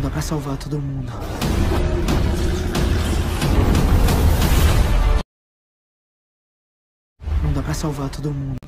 Não dá pra salvar todo mundo. Não dá pra salvar todo mundo.